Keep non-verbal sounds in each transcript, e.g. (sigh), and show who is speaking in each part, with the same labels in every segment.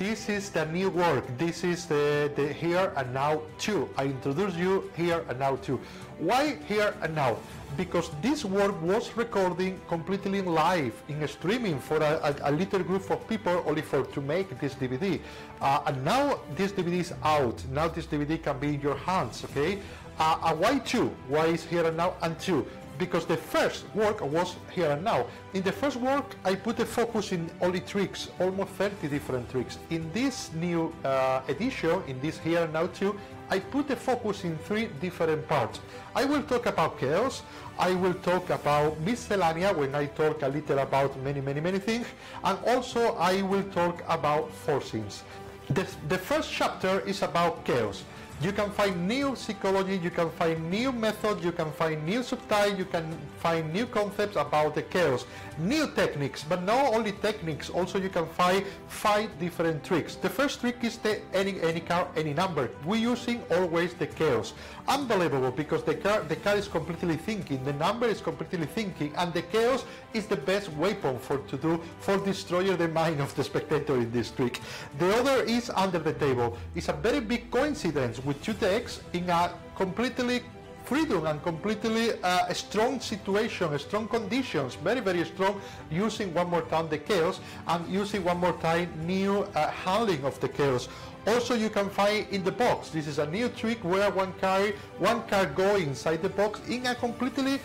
Speaker 1: this is the new work. This is the, the here and now two. I introduce you here and now two. Why here and now? Because this work was recording completely live in streaming for a, a, a, little group of people only for to make this DVD. Uh, and now this DVD is out. Now this DVD can be in your hands. Okay. Uh, uh, why two? Why is here and now and two? Because the first work was here and now. In the first work, I put a focus in only tricks, almost 30 different tricks. In this new uh, edition, in this here and now too, I put a focus in three different parts. I will talk about chaos, I will talk about miscellanea when I talk a little about many, many, many things, and also I will talk about forcings. The, the first chapter is about chaos. You can find new psychology, you can find new methods, you can find new subtype, you can find new concepts about the chaos, new techniques, but not only techniques, also you can find five different tricks. The first trick is the any any car, any number. We're using always the chaos. Unbelievable because the car the car is completely thinking, the number is completely thinking, and the chaos is the best weapon for to do for destroy the mind of the spectator in this trick. The other is under the table. It's a very big coincidence with two decks in a completely freedom and completely uh, strong situation, strong conditions, very, very strong, using one more time the chaos and using one more time new uh, handling of the chaos. Also, you can find in the box, this is a new trick where one card, one card go inside the box in a completely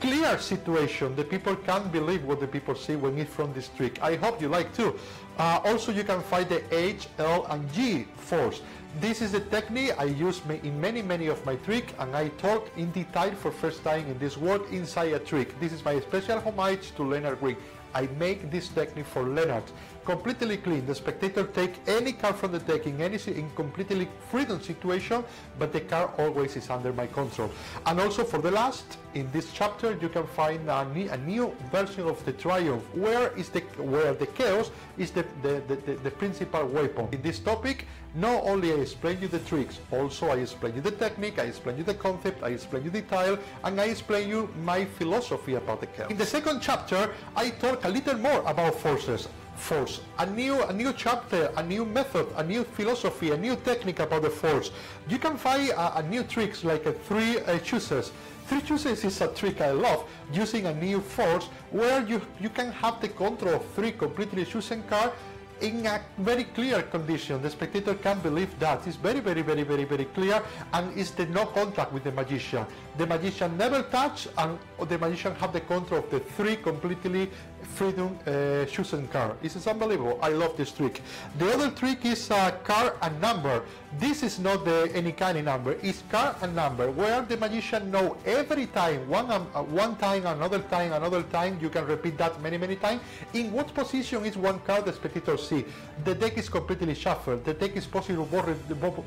Speaker 1: clear situation. The people can't believe what the people see when it's from this trick. I hope you like too. Uh, also, you can find the H, L, and G force. This is the technique I use in many, many of my tricks, and I talk in detail for first time in this work inside a trick. This is my special homage to Lennart Green. I make this technique for Lennart. Completely clean. The spectator take any card from the deck in any in completely freedom situation, but the card always is under my control. And also for the last, in this chapter, you can find a, a new version of the Triumph, where is the where the chaos is the, the, the, the principal weapon. In this topic, not only I explain you the tricks, also I explain you the technique, I explain you the concept, I explain you the detail, and I explain you my philosophy about the chaos. In the second chapter, I talk a little more about forces force. A new, a new chapter, a new method, a new philosophy, a new technique about the force. You can find a, a new tricks like a three uh, chooses. Three chooses is a trick I love, using a new force where you, you can have the control of three completely chosen cards in a very clear condition. The spectator can believe that. It's very, very, very, very, very clear and it's the no contact with the magician. The magician never touch and the magician have the control of the three completely freedom uh, chosen card. This is unbelievable. I love this trick. The other trick is uh, card and number. This is not the any kind of number. It's card and number where the magician know every time, one, um, uh, one time, another time, another time. You can repeat that many, many times. In what position is one card the spectator see? The deck is completely shuffled. The deck is possible borrow,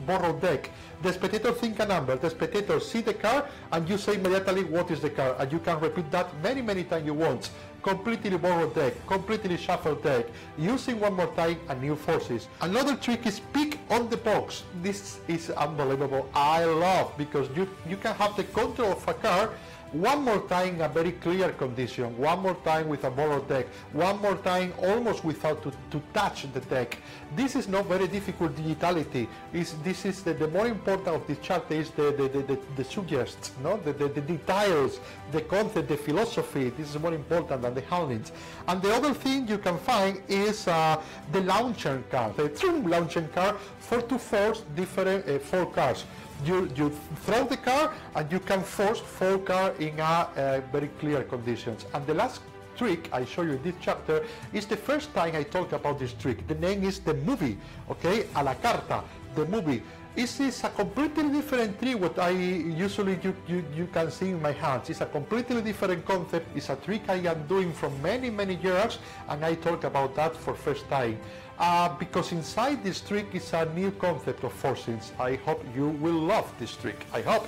Speaker 1: borrow deck. The spectator think a number. The spectator see the card and you say immediately what is the card. And you can repeat that many, many times you want completely borrowed deck, completely shuffled deck, using one more time and new forces. Another trick is pick on the box. This is unbelievable. I love because you, you can have the control of a card one more time a very clear condition, one more time with a borrowed deck, one more time almost without to, to touch the deck. This is not very difficult digitality. Is this is the, the more important of this chart is the the, the, the, the suggests, no? The, the, the details, the concept, the philosophy. This is more important than the handlings. And the other thing you can find is uh, the launcher card, the true launcher card for to force different uh, four cards you, you throw the car and you can force four car in a uh, very clear conditions. And the last trick I show you in this chapter is the first time I talk about this trick. The name is the movie, okay? A la carta, the movie. This is a completely different trick what I usually you, you, you can see in my hands. It's a completely different concept. It's a trick I am doing from many, many years and I talk about that for first time uh, because inside this trick is a new concept of forcings. I hope you will love this trick. I hope.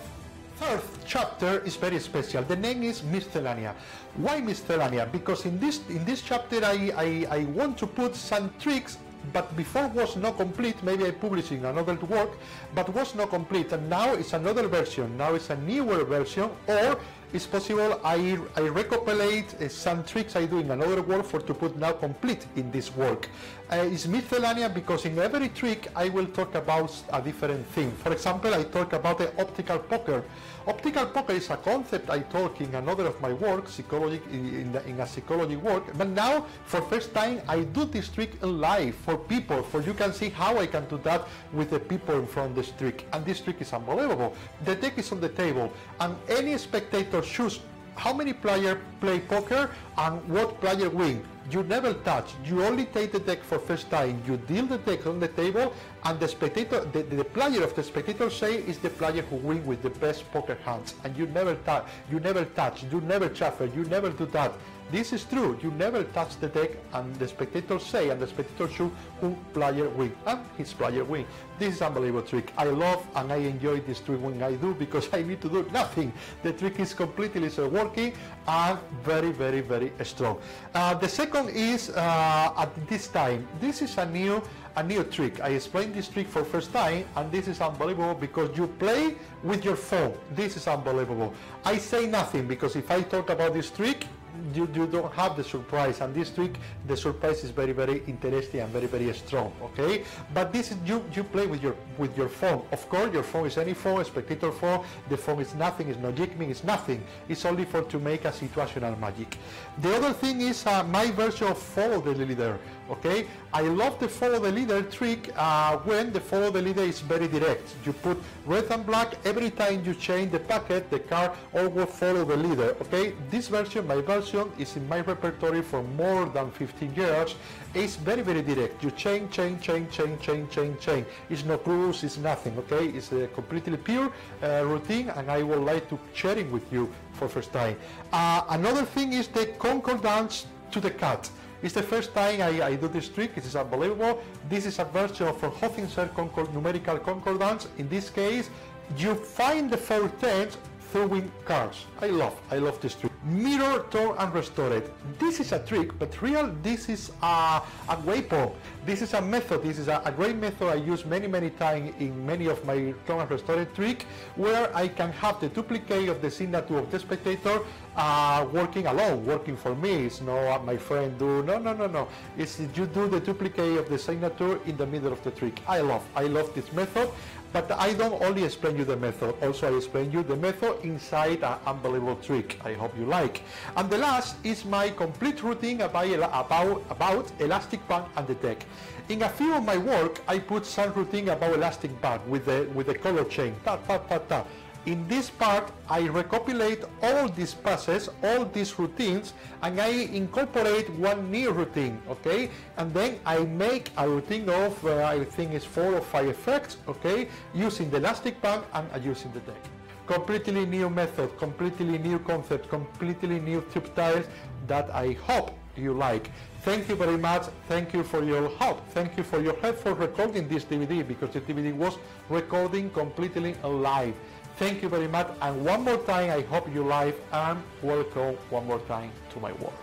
Speaker 1: Third chapter is very special. The name is Miscellanea. Why Miscellanea? Because in this in this chapter I, I, I want to put some tricks but before was not complete, maybe I publishing another work, but was not complete, and now it's another version, now it's a newer version, or it's possible I, I recopilate uh, some tricks I do in another work for to put now complete in this work. Uh, it's miscellaneous because in every trick I will talk about a different thing. For example, I talk about the optical poker. Optical poker is a concept I talk in another of my work, psychology in, the, in a psychology work. But now, for first time, I do this trick in live for people, for you can see how I can do that with the people in front of this trick. And this trick is unbelievable. The deck is on the table, and any spectator choose how many players play poker and what player win. You never touch. You only take the deck for first time. You deal the deck on the table, and the spectator, the, the player of the spectator say is the player who win with the best poker hands. And you never touch. You never touch. You never shuffle. You never do that. This is true. You never touch the deck, and the spectator say, and the spectator show who player win, and his player win. This is unbelievable trick. I love and I enjoy this trick when I do because (laughs) I need to do nothing. The trick is completely so working and very, very, very strong. Uh, the second is uh, at this time. This is a new a new trick. I explained this trick for first time and this is unbelievable because you play with your phone. This is unbelievable. I say nothing because if I talk about this trick, you, you don't have the surprise and this trick the surprise is very very interesting and very very strong okay? But this is you you play with your with your phone. Of course your phone is any phone spectator phone the phone is nothing it's no jigging it's nothing. It's only for to make a situational magic. The other thing is uh, my version of follow the leader okay I love the follow the leader trick uh, when the follow the leader is very direct. You put red and black every time you change the packet the card always follow the leader okay this version my version is in my repertoire for more than 15 years. It's very very direct. You change change change change change change change. It's no clues it's nothing okay it's a completely pure uh, routine and I would like to share it with you for first time. Uh, another thing is the concordance to the cut it's the first time I, I do this trick, it is unbelievable. This is a version of Hofstadter Concord, numerical concordance. In this case, you find the four tens throwing cards. I love, I love this trick. Mirror, turn and restore it. This is a trick, but real, this is a, a weapon. This is a method, this is a, a, great method I use many, many times in many of my turn and restore trick, where I can have the duplicate of the signature of the spectator uh, working alone, working for me. It's not my friend do. No, no, no, no. It's you do the duplicate of the signature in the middle of the trick. I love, I love this method. But I don't only explain you the method, also I explain you the method inside an unbelievable trick. I hope you like. And the last is my complete routine about, about, about elastic band and the deck. In a few of my work, I put some routine about elastic band with the, with the color chain. Ta, ta, ta, ta. In this part, I recopilate all these passes, all these routines, and I incorporate one new routine, okay? And then I make a routine of, uh, I think it's four or five effects, okay? Using the elastic band and using the deck. Completely new method, completely new concept, completely new tiles that I hope you like. Thank you very much. Thank you for your help. Thank you for your help for recording this DVD because the DVD was recording completely live. Thank you very much. And one more time, I hope you like and welcome one more time to my work.